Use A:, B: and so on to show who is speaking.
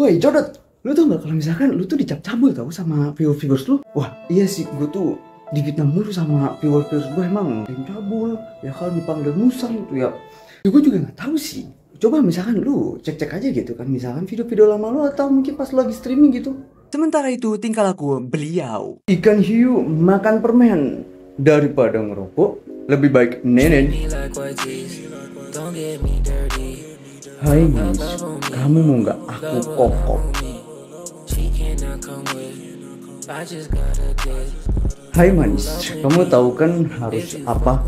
A: Woi Jodot, lu tau gak kalau misalkan lu tuh dicap cabul tau sama viewer-viewers lu? Wah iya sih, gue tuh difitnah mulu sama viewers-viewers gue emang tim cabul, ya kan dipanggil musang tuh ya. ya gue juga gak tahu sih. Coba misalkan lu cek-cek aja gitu kan, misalkan video-video lama lu atau mungkin pas lagi streaming gitu.
B: Sementara itu tingkah laku beliau.
A: Ikan hiu makan permen daripada ngerokok, lebih baik nenek. Hai Mas, kamu mau nggak aku kokok? Hai manis, kamu tahu kan harus apa?